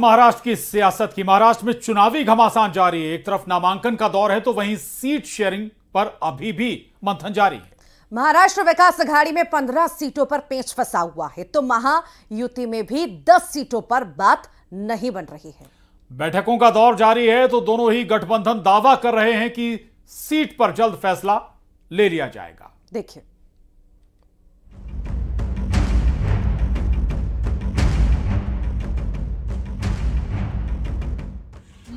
महाराष्ट्र की सियासत की महाराष्ट्र में चुनावी घमासान जारी है। एक तरफ़ नामांकन का दौर है तो वहीं सीट शेयरिंग पर अभी भी मंथन जारी है। महाराष्ट्र विकास अघाड़ी में 15 सीटों पर पेच फंसा हुआ है तो महायुति में भी 10 सीटों पर बात नहीं बन रही है। बैठकों का दौर जारी है तो दोनों ही गठबंधन दावा कर रहे हैं कि सीट पर जल्द फैसला ले लिया जाएगा। देखिए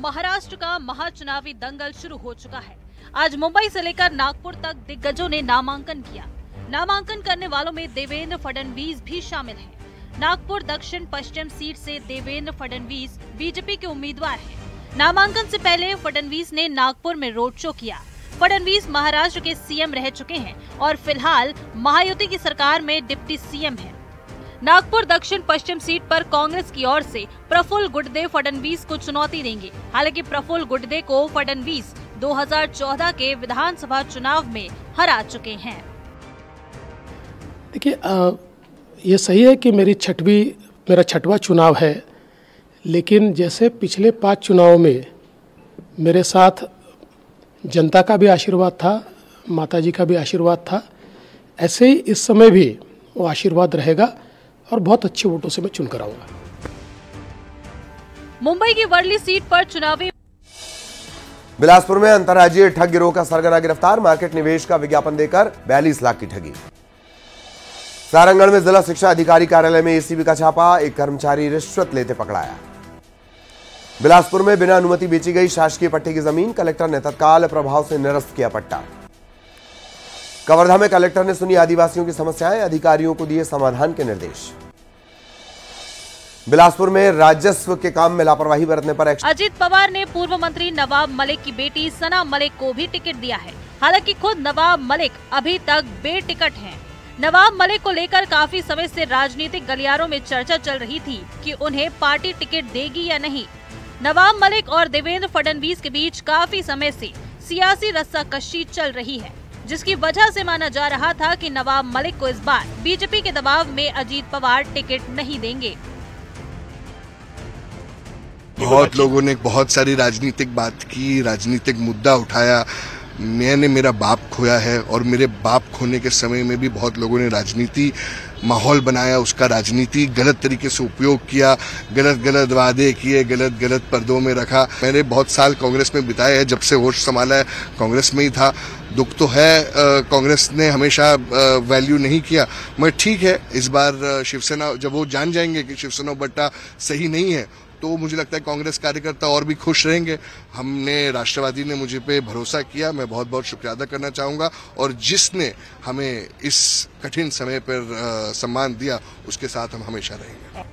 महाराष्ट्र का महाचुनावी दंगल शुरू हो चुका है आज मुंबई से लेकर नागपुर तक दिग्गजों ने नामांकन किया नामांकन करने वालों में देवेंद्र फडणवीस भी शामिल हैं। नागपुर दक्षिण पश्चिम सीट से देवेंद्र फडणवीस बीजेपी के उम्मीदवार हैं। नामांकन से पहले फडणवीस ने नागपुर में रोड शो किया फडणवीस महाराष्ट्र के सीएम रह चुके हैं और फ़िलहाल महायुति की सरकार में डिप्टी सीएम हैं। नागपुर दक्षिण पश्चिम सीट पर कांग्रेस की ओर से प्रफुल्ल गुड्डे फडनवीस को चुनौती देंगे। हालाँकि प्रफुल्ल गुड्डे को फडणवीस 2014 के विधानसभा चुनाव में हरा चुके हैं। देखिए ये सही है कि मेरी छठवीं, मेरा छठवा चुनाव है, लेकिन जैसे पिछले पाँच चुनाव में मेरे साथ जनता का भी आशीर्वाद था माता जी का भी आशीर्वाद था, ऐसे ही इस समय भी वो आशीर्वाद रहेगा। और बहुत अच्छे वोटों से मैं चुन कर आऊँगा। मुंबई की वर्ली सीट पर चुनावी बिलासपुर में अंतर्राज्यीय ठग गिरोह का सरगना गिरफ़्तार मार्केट निवेश का विज्ञापन देकर बयालीस लाख की ठगी। सारंगढ़ में जिला शिक्षा अधिकारी कार्यालय में एसीबी का छापा एक कर्मचारी रिश्वत लेते पकड़ाया। बिलासपुर में बिना अनुमति बेची गई शासकीय पट्टे की ज़मीन कलेक्टर ने तत्काल प्रभाव से निरस्त किया पट्टा। कवर्धा में कलेक्टर ने सुनी आदिवासियों की समस्याएँ, अधिकारियों को दिए समाधान के निर्देश। बिलासपुर में राजस्व के काम में लापरवाही बरतने पर अजीत पवार ने पूर्व मंत्री नवाब मलिक की बेटी सना मलिक को भी टिकट दिया है। हालाँकि खुद नवाब मलिक अभी तक बेटिकट हैं। नवाब मलिक को लेकर काफ़ी समय से राजनीतिक गलियारों में चर्चा चल रही थी कि उन्हें पार्टी टिकट देगी या नहीं। नवाब मलिक और देवेंद्र फडणवीस के बीच काफ़ी समय से सियासी रस्साकशी चल रही है। जिसकी वजह से माना जा रहा था कि नवाब मलिक को इस बार बीजेपी के दबाव में अजीत पवार टिकट नहीं देंगे। बहुत लोगों ने बहुत सारी राजनीतिक बात की, राजनीतिक मुद्दा उठाया। मैंने मेरा बाप खोया है और मेरे बाप खोने के समय में भी बहुत लोगों ने राजनीति, माहौल बनाया, उसका राजनीति गलत तरीके से उपयोग किया, गलत गलत वादे किए, गलत गलत पर्दों में रखा। मैंने बहुत साल कांग्रेस में बिताए हैं, जब से होश संभाला है, कांग्रेस में ही था। दुख तो है कांग्रेस ने हमेशा वैल्यू नहीं किया। मगर ठीक है, इस बार शिवसेना, जब वो जान जाएँगे कि शिवसेना बट्टा सही नहीं है तो मुझे लगता है कांग्रेस कार्यकर्ता और भी खुश रहेंगे। हमने राष्ट्रवादी ने मुझे पे भरोसा किया। मैं बहुत बहुत शुक्रिया अदा करना चाहूँगा। और जिसने हमें इस कठिन समय पर सम्मान दिया उसके साथ हम हमेशा रहेंगे।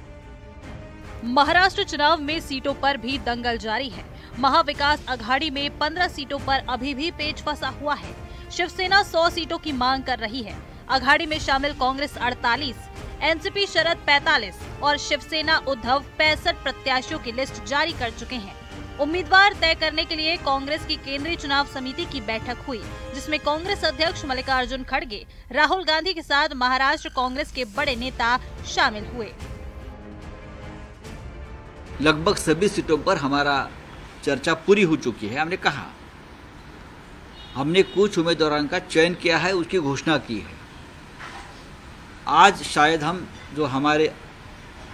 महाराष्ट्र चुनाव में सीटों पर भी दंगल जारी है। महाविकास अघाड़ी में 15 सीटों पर अभी भी पेच फंसा हुआ है। शिवसेना 100 सीटों की मांग कर रही है। अघाड़ी में शामिल कांग्रेस 48, एनसीपी शरद 45 और शिवसेना उद्धव पैंसठ प्रत्याशियों की लिस्ट जारी कर चुके हैं। उम्मीदवार तय करने के लिए कांग्रेस की केंद्रीय चुनाव समिति की बैठक हुई, जिसमें कांग्रेस अध्यक्ष मल्लिकार्जुन खड़गे, राहुल गांधी के साथ महाराष्ट्र कांग्रेस के बड़े नेता शामिल हुए। लगभग सभी सीटों पर हमारा चर्चा पूरी हो चुकी है, हमने कहा। हमने कुछ उम्मीदवारों का चयन किया है, उसकी घोषणा की है। आज शायद हम जो हमारे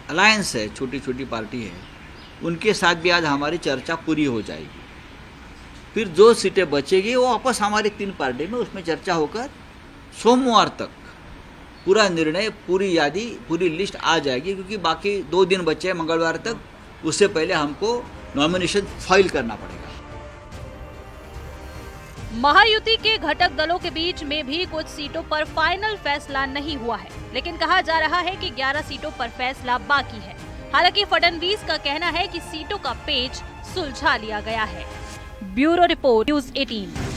अलायंस है छोटी छोटी पार्टी है, उनके साथ भी आज हमारी चर्चा पूरी हो जाएगी। फिर जो सीटें बचेगी, वो वापस हमारी तीन पार्टी में उसमें चर्चा होकर सोमवार तक पूरा निर्णय, पूरी यादी, पूरी लिस्ट आ जाएगी, क्योंकि बाकी दो दिन बचे हैं, मंगलवार तक, उससे पहले हमको नॉमिनेशन फ़ाइल करना पड़ेगा। महायुति के घटक दलों के बीच में भी कुछ सीटों पर फाइनल फैसला नहीं हुआ है। लेकिन कहा जा रहा है कि 11 सीटों पर फैसला बाकी है। हालाँकि फडनवीस का कहना है कि सीटों का पेच सुलझा लिया गया है। ब्यूरो रिपोर्ट न्यूज़ 18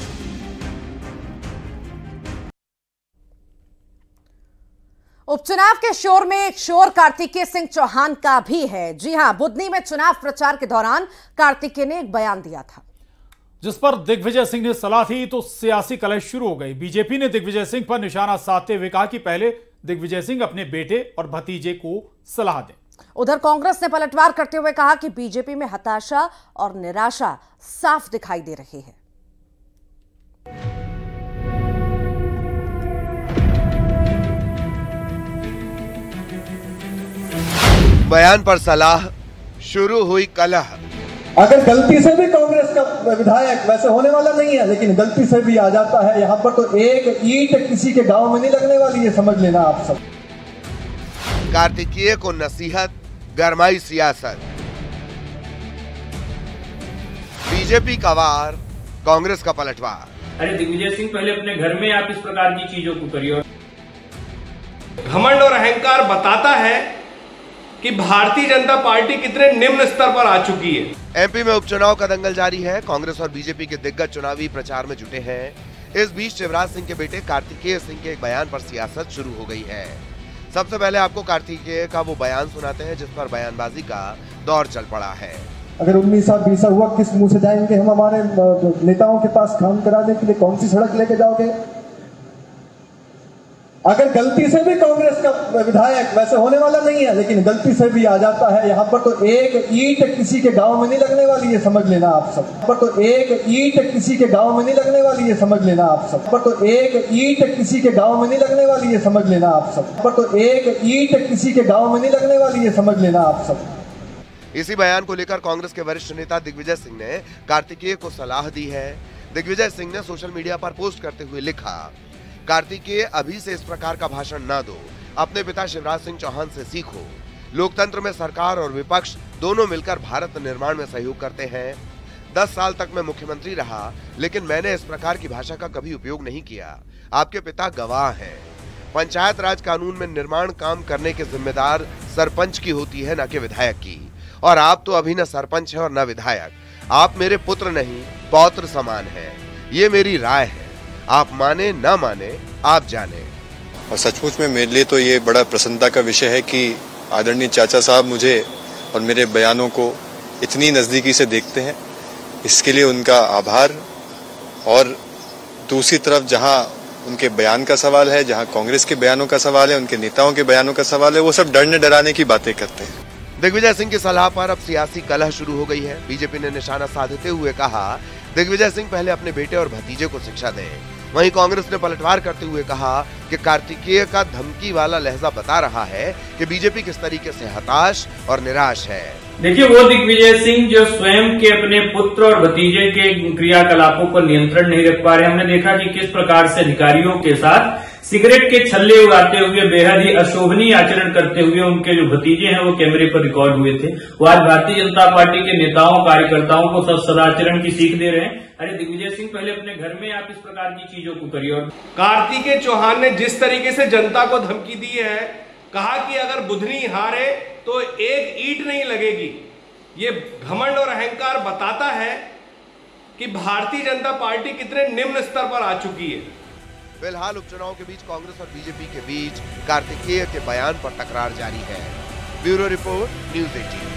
उपचुनाव के शोर में एक शोर कार्तिकेय सिंह चौहान का भी है। जी हाँ बुधनी में चुनाव प्रचार के दौरान कार्तिकेय ने एक बयान दिया था। जिस पर दिग्विजय सिंह ने सलाह थी तो सियासी कलह शुरू हो गई। बीजेपी ने दिग्विजय सिंह पर निशाना साधते हुए कहा कि पहले दिग्विजय सिंह अपने बेटे और भतीजे को सलाह दें। उधर कांग्रेस ने पलटवार करते हुए कहा कि बीजेपी में हताशा और निराशा साफ़ दिखाई दे रही है। बयान पर सलाह शुरू हुई कलह। अगर गलती से भी कांग्रेस का विधायक वैसे होने वाला नहीं है लेकिन गलती से भी आ जाता है यहाँ पर तो एक ईट किसी के गाँव में नहीं लगने वाली है समझ लेना आप सब। कार्तिकीय को नसीहत गरमाई सियासत। बीजेपी का वार कांग्रेस का पलटवार। अरे दिग्विजय सिंह पहले अपने घर में आप इस प्रकार की चीज़ों को करिए घमंड और अहंकार बताता है कि भारतीय जनता पार्टी कितने निम्न स्तर पर आ चुकी है। एमपी में उपचुनाव का दंगल जारी है। कांग्रेस और बीजेपी के दिग्गज चुनावी प्रचार में जुटे हैं। इस बीच शिवराज सिंह के बेटे कार्तिकेय सिंह के एक बयान पर सियासत शुरू हो गई है। सबसे पहले आपको कार्तिकेय का वो बयान सुनाते हैं जिस पर बयानबाजी का दौर चल पड़ा है। अगर उन्नीस साल बीसा हुआ किस मुँह से जाएँगे हम हमारे नेताओं के पास काम कराने के लिए कौन सी सड़क लेके जाओगे? अगर गलती से भी कांग्रेस का विधायक वैसे होने वाला नहीं है, लेकिन गलती से भी आ जाता है, यहाँ पर तो एक ईट किसी के गाँव में नहीं लगने वाली है, समझ लेना आप सब। पर तो एक ईट किसी के गाँव में नहीं लगने वाली है, समझ लेना आप सब। पर तो एक ईट किसी के गाँव में नहीं लगने वाली है, समझ लेना आप सब। पर तो एक ईट किसी के गाँव में नहीं लगने वाली है, समझ लेना आप सब। इसी बयान को लेकर कांग्रेस के वरिष्ठ नेता दिग्विजय सिंह ने कार्तिकेय को सलाह दी है। दिग्विजय सिंह ने सोशल मीडिया पर पोस्ट करते हुए लिखा कार्तिकेय, अभी से इस प्रकार का भाषण न दो। अपने पिता शिवराज सिंह चौहान से सीखो। लोकतंत्र में सरकार और विपक्ष दोनों मिलकर भारत निर्माण में सहयोग करते हैं। दस साल तक मैं मुख्यमंत्री रहा, लेकिन मैंने इस प्रकार की भाषा का कभी उपयोग नहीं किया। आपके पिता गवाह हैं। पंचायत राज कानून में निर्माण काम करने के जिम्मेदार सरपंच की होती है, न कि विधायक की। और आप तो अभी न सरपंच है और न विधायक। आप मेरे पुत्र नहीं, पौत्र समान है। ये मेरी राय है। आप माने ना माने आप जाने। और सचमुच में मेरे लिए तो ये बड़ा प्रसन्नता का विषय है कि आदरणीय चाचा साहब मुझे और मेरे बयानों को इतनी नज़दीकी से देखते हैं। इसके लिए उनका आभार। और दूसरी तरफ़ जहाँ उनके बयान का सवाल है जहाँ कांग्रेस के बयानों का सवाल है उनके नेताओं के बयानों का सवाल है वो सब डरने डराने की बातें करते हैं। दिग्विजय सिंह की सलाह पर अब सियासी कलह शुरू हो गई है। बीजेपी ने निशाना साधते हुए कहा दिग्विजय सिंह पहले अपने बेटे और भतीजे को शिक्षा दें। वहीं कांग्रेस ने पलटवार करते हुए कहा कि कार्तिकेय का धमकी वाला लहजा बता रहा है कि बीजेपी किस तरीके से हताश और निराश है। देखिए, वो दिग्विजय सिंह जो स्वयं के अपने पुत्र और भतीजे के क्रियाकलापों पर नियंत्रण नहीं रख पा रहे, हमने देखा कि किस प्रकार से अधिकारियों के साथ सिगरेट के छल्ले उड़ाते हुए, बेहद ही अशोभनीय आचरण करते हुए उनके जो भतीजे हैं, वो कैमरे पर रिकॉर्ड हुए थे। वो आज भारतीय जनता पार्टी के नेताओं, कार्यकर्ताओं को सब सदाचरण की सीख दे रहे हैं। अरे दिग्विजय सिंह, पहले अपने घर में आप इस प्रकार की चीज़ों को करिए और कार्तिकेय चौहान ने जिस तरीके से जनता को धमकी दी है, कहा कि अगर बुधनी हारे तो एक ईट नहीं लगेगी। ये घमंड और अहंकार बताता है कि भारतीय जनता पार्टी कितने निम्न स्तर पर आ चुकी है। फ़िलहाल उपचुनाव के बीच कांग्रेस और बीजेपी के बीच कार्तिकेय के बयान पर तकरार जारी है। Bureau report, news eighteen.